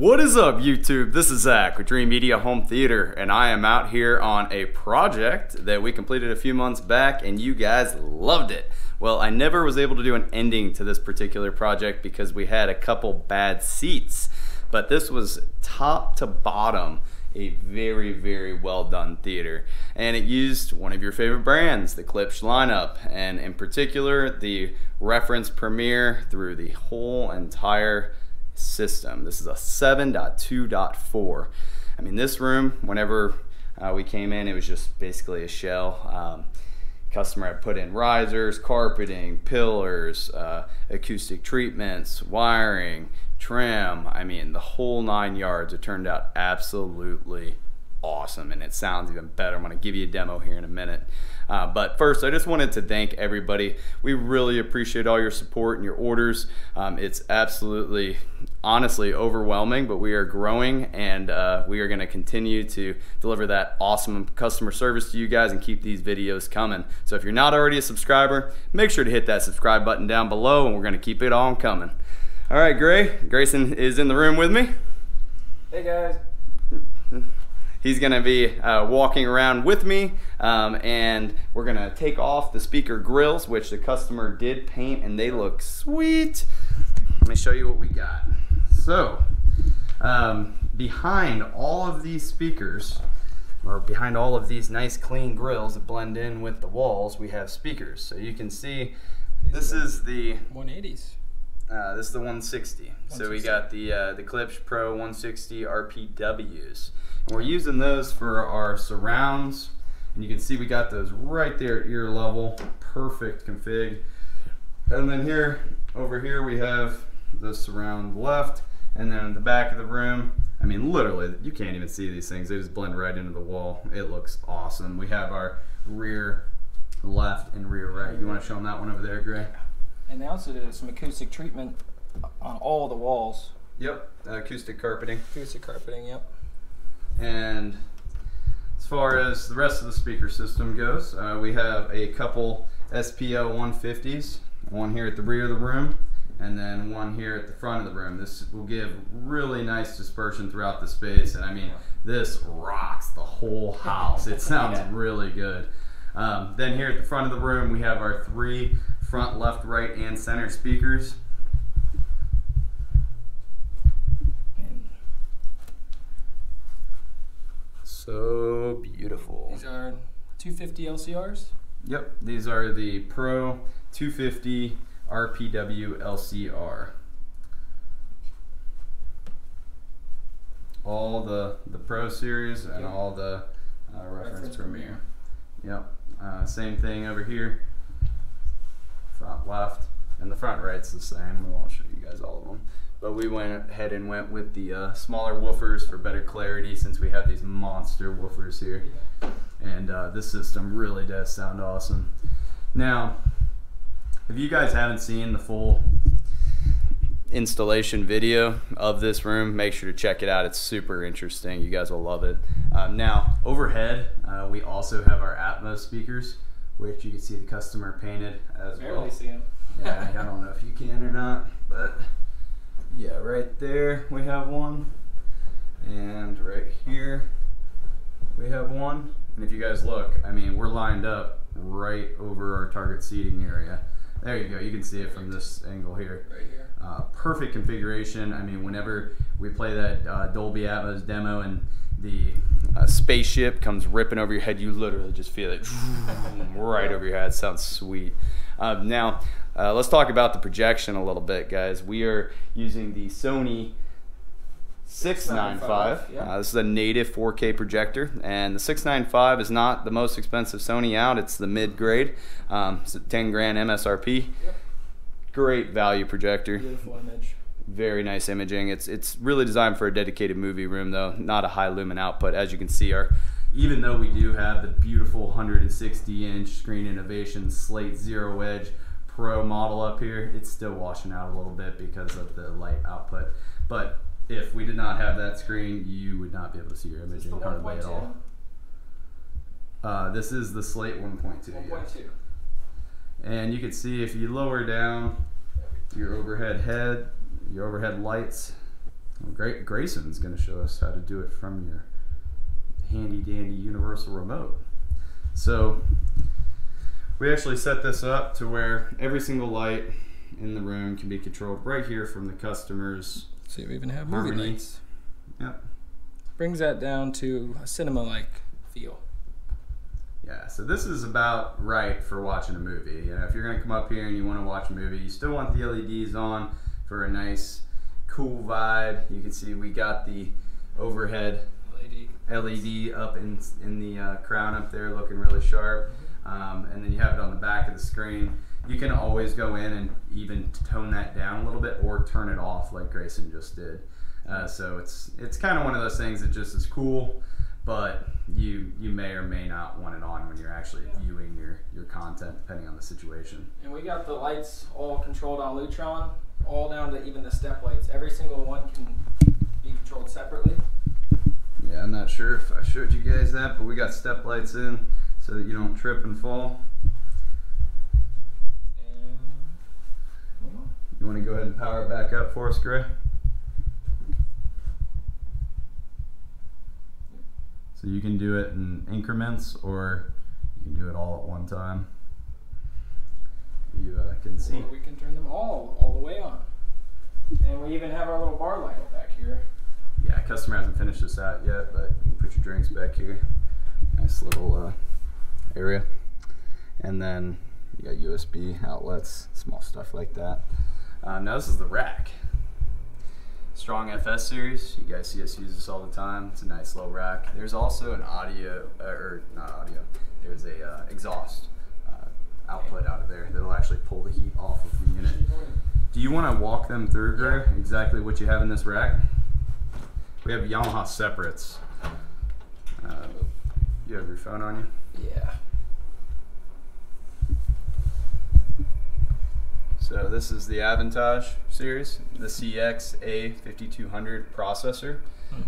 What is up, YouTube? This is Zach with Dreamedia Home Theater, and I am out here on a project that we completed a few months back, and you guys loved it. Well, I never was able to do an ending to this particular project because we had a couple bad seats, but this was top to bottom a very, very well done theater. And it used one of your favorite brands, the Klipsch lineup, and in particular, the reference premiere through the whole entire system. This is a 7.2.4. I mean, this room, whenever uh, we came in, it was just basically a shell. Um, customer had put in risers, carpeting, pillars, uh, acoustic treatments, wiring, trim. I mean, the whole nine yards. It turned out absolutely awesome and it sounds even better. I'm going to give you a demo here in a minute. Uh, but first, I just wanted to thank everybody. We really appreciate all your support and your orders. Um, it's absolutely, honestly, overwhelming, but we are growing and uh, we are going to continue to deliver that awesome customer service to you guys and keep these videos coming. So if you're not already a subscriber, make sure to hit that subscribe button down below and we're going to keep it on coming. All right, Gray. Grayson is in the room with me. Hey guys. He's going to be uh, walking around with me, um, and we're going to take off the speaker grills, which the customer did paint, and they look sweet. Let me show you what we got. So, um, behind all of these speakers, or behind all of these nice clean grills that blend in with the walls, we have speakers. So you can see this is the 180s. uh, this is the 160. So we got the uh, the Klipsch Pro 160 RPWs. And we're using those for our surrounds. And you can see we got those right there at ear level. Perfect config. And then here, over here, we have the surround left. And then in the back of the room, I mean, literally, you can't even see these things. They just blend right into the wall. It looks awesome. We have our rear left and rear right. You want to show them that one over there, Gray? And they also did some acoustic treatment on all the walls. Yep, uh, acoustic carpeting. Acoustic carpeting, yep. And as far as the rest of the speaker system goes, uh, we have a couple SPL 150s, one here at the rear of the room, and then one here at the front of the room. This will give really nice dispersion throughout the space, and I mean, this rocks the whole house. It sounds Yeah. really good. Um, then here at the front of the room, we have our three front, left, right, and center speakers. So beautiful. these are 250 LCRs. Yep, these are the Pro 250 RPW LCR. All the the Pro series and Yep. all the uh, reference, Reference Premiere. Yep, uh, same thing over here. Front left and the front right's the same. We won't show you guys all of them, but we went ahead and went with the uh, smaller woofers for better clarity since we have these monster woofers here and uh, this system really does sound awesome. Now, if you guys haven't seen the full installation video of this room, make sure to check it out. It's super interesting. You guys will love it. Um, now, overhead, uh, we also have our Atmos speakers, which you can see the customer painted as well. See them. Yeah, I don't know if you can or not, but yeah, right there we have one, and right here we have one. And if you guys look, I mean, we're lined up right over our target seating area. There you go. You can see it from this angle here. Right here. Uh, perfect configuration. I mean, whenever we play that uh, Dolby Atmos demo and the uh, spaceship comes ripping over your head, you literally just feel it right over your head. sounds sweet. Um, now, uh, let's talk about the projection a little bit, guys. We are using the Sony 695. yeah. Uh, this is a native 4K projector, and the 695 is not the most expensive Sony out. It's the mid grade. Um, it's a 10 grand MSRP. Yep. Great value projector. Beautiful image. Very nice imaging. It's it's really designed for a dedicated movie room though, not a high lumen output. As you can see, our even though we do have the beautiful 160 inch screen innovation slate zero edge pro model up here, it's still washing out a little bit because of the light output. But if we did not have that screen, you would not be able to see your imaging the hardly at all. Uh, this is the slate 1.2. yes. 1.2. And you can see if you lower down your overhead head, your overhead lights, Gra- Grayson's going to show us how to do it from your handy dandy universal remote. So we actually set this up to where every single light in the room can be controlled right here from the customer's. See, we even have movie Harmony. lights. Yep. Brings that down to a cinema-like feel. Yeah, so this is about right for watching a movie. You know, if you're gonna come up here and you want to watch a movie, you still want the LEDs on for a nice, cool vibe. You can see we got the overhead Lady. LED up in in the uh, crown up there, looking really sharp. Um, and then you have it on the back of the screen. You can always go in and even tone that down a little bit, or turn it off like Grayson just did. Uh, so it's it's kind of one of those things that just is cool, but you you may or may not want it on when you're actually viewing your your content, depending on the situation. And we got the lights all controlled on Lutron, all down to even the step lights. Every single one can be controlled separately. Yeah, I'm not sure if I showed you guys that, but we got step lights in so that you don't trip and fall. And well, You want to go ahead and power it back up for us, Gray? So you can do it in increments or you can do it all at one time. You uh, can see. or we can turn them all all the way on. And we even have our little bar light back here. Yeah, customer hasn't finished this out yet, but you can put your drinks back here. Nice little uh, area. And then you got USB outlets, small stuff like that. Uh, now this is the rack. Strong FS series. You guys see us use this all the time. It's a nice low rack. There's also an audio, uh, or not audio. There's a uh, exhaust uh, output out of there that'll actually pull the heat off of the unit. Do you want to walk them through, Gray, exactly what you have in this rack? We have Yamaha separates. Uh, you have your phone on you? Yeah. So this is the Aventage series, the CX A5200 processor.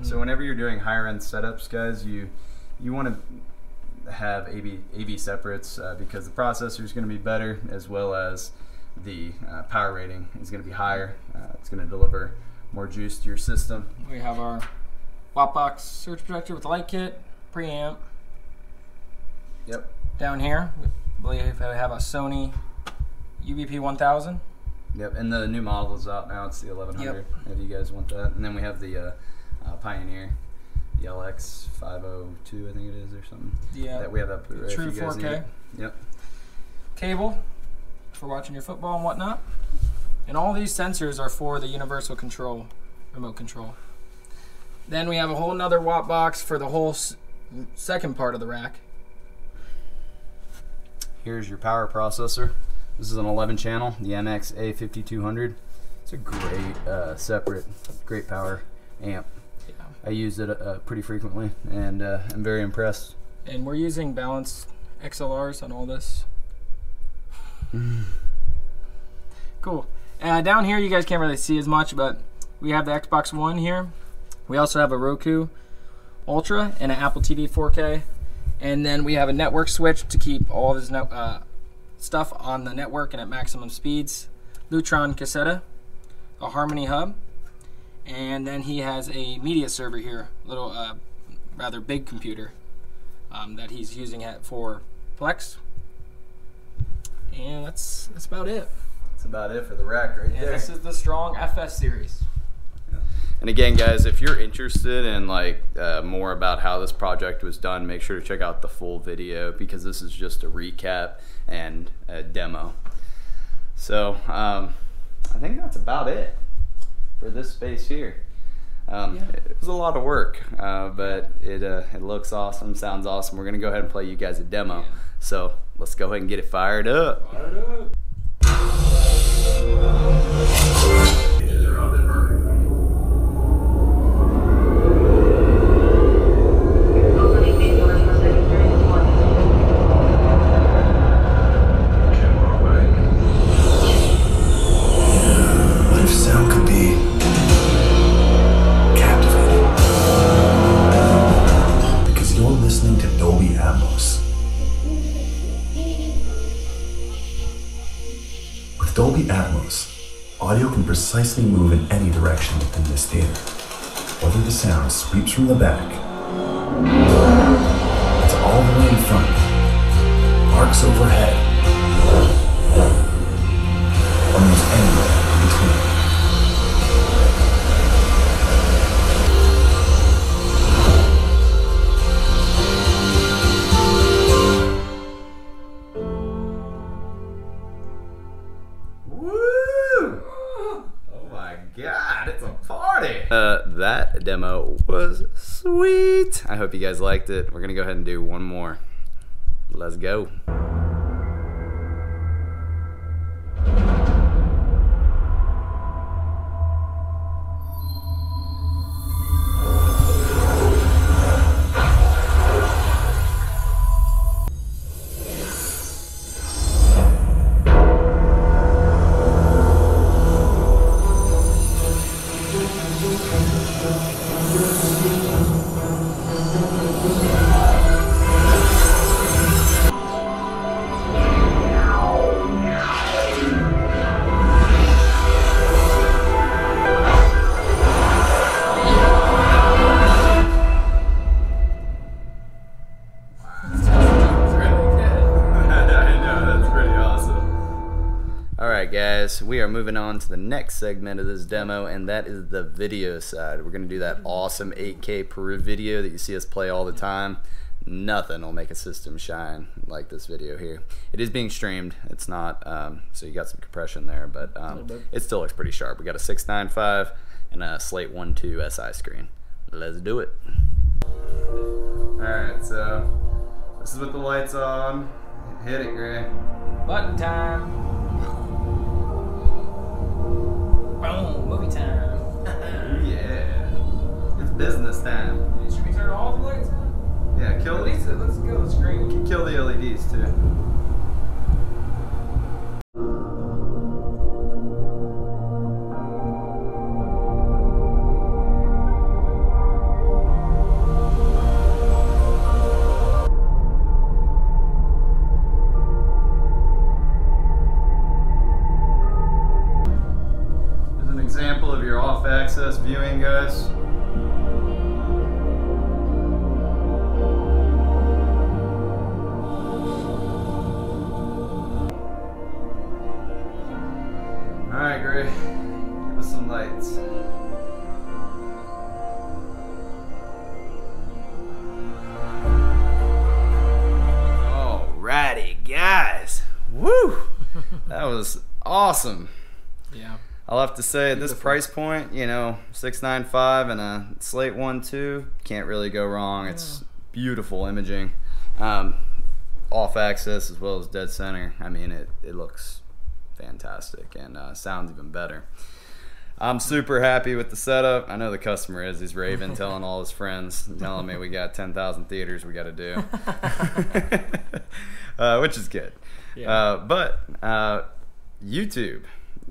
So whenever you're doing higher end setups, guys, you you want to have AV AV separates uh, because the processor is going to be better as well as the uh, power rating is going to be higher. Uh, it's going to deliver more juice to your system. We have our Wattbox surge projector with light kit, preamp. Yep. Down here, we believe we have a Sony UVP 1000. Yep, and the new model is out now. It's the 1100. If you guys want that, and then we have the uh, uh, Pioneer, the LX 502, I think it is, or something. Yeah. That we have up there. if True you guys need 4K. it. Yep. cable for watching your football and whatnot. And all these sensors are for the universal control, remote control. Then we have a whole nother watt box for the whole s- second part of the rack. Here's your power processor. This is an 11 channel, the MX A5200. It's a great uh, separate, great power amp. Yeah. I use it uh, pretty frequently, and uh, I'm very impressed. And we're using balanced XLRs on all this. cool. Uh, down here, you guys can't really see as much, but we have the Xbox One here. We also have a Roku Ultra and an Apple TV 4K. And then we have a network switch to keep all this net, uh, stuff on the network and at maximum speeds. Lutron Caseta, a Harmony hub, and then he has a media server here, a little uh, rather big computer um, that he's using it for Plex. And that's that's about it. That's about it for the rack right And there. this is the Strong FS series. And again, guys, if you're interested in like uh, more about how this project was done, make sure to check out the full video because this is just a recap and a demo. So um, I think that's about it for this space here. Um, Yeah. It was a lot of work, uh, but it uh, it looks awesome, sounds awesome. We're gonna go ahead and play you guys a demo. Yeah. So let's go ahead and get it fired up. What Precisely move in any direction within this theater. Whether the sound sweeps from the back to all the way in front, arcs overhead, almost anywhere god, it's a party! Uh, that demo was sweet. I hope you guys liked it. We're gonna go ahead and do one more. Let's go. Guys, we are moving on to the next segment of this demo, and that is the video side. We're going to do that awesome 8K Peru video that you see us play all the time. Nothing will make a system shine like this video here. It is being streamed. It's not, um, so you got some compression there, but um, it still looks pretty sharp. We got a 695 and a Slate 1.2 SI screen. Let's do it. All right, so this is with the lights on. Hit it, Gray. Button time. Boom, movie time. Yeah. It's business time. Should we turn all the lights on? Yeah, kill At least let's go the screen. kill the LEDs too. Off-access viewing, guys. All right, Gray. Give us some lights. Alrighty, guys. Woo! That was awesome. Yeah. I'll have to say, at this Beautiful. price point, you know, six nine five and a Slate one two can't really go wrong. It's beautiful imaging, um, off axis as well as dead center. I mean, it it looks fantastic and uh, sounds even better. I'm super happy with the setup. I know the customer is. He's raving, telling all his friends, telling me we got 10,000 theaters we got to do, uh, which is good. Yeah. Uh, but uh, YouTube,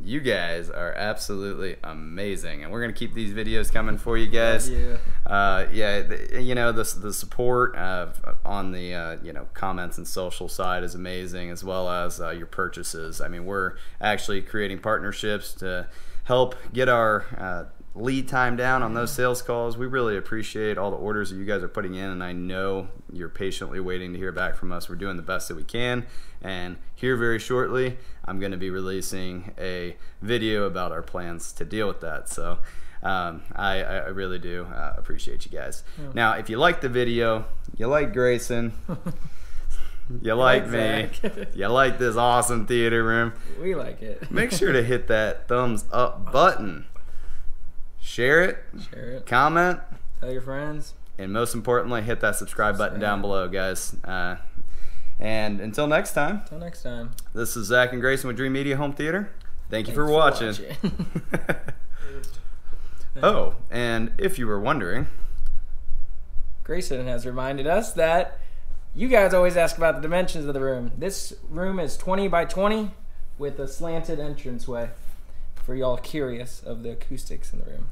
you guys are absolutely amazing, and we're gonna keep these videos coming for you guys. Yeah. Uh, yeah, th- you know the the support uh, on the uh, you know comments and social side is amazing, as well as uh, your purchases. I mean, we're actually creating partnerships to help get our uh, lead time down on those sales calls. We really appreciate all the orders that you guys are putting in, and I know you're patiently waiting to hear back from us. We're doing the best that we can, and here very shortly, I'm going to be releasing a video about our plans to deal with that. So. Um, I, I really do uh, appreciate you guys. Now, if you like the video, you like Grayson, you like me, you like this awesome theater room, We like it. make sure to hit that thumbs up button. Share it, share it. comment, Tell your friends. and most importantly, hit that subscribe button down below, guys. Uh, and until next time, Until next time. this is Zach and Grayson with Dreamedia Home Theater. Thank you Thanks for for watching. watching. oh, and if you were wondering, Grayson has reminded us that you guys always ask about the dimensions of the room. This room is 20 by 20 with a slanted entranceway for y'all curious of the acoustics in the room.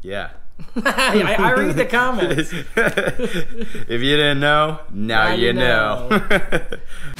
yeah. I, I read the comments. if you didn't know, now, Now you you know.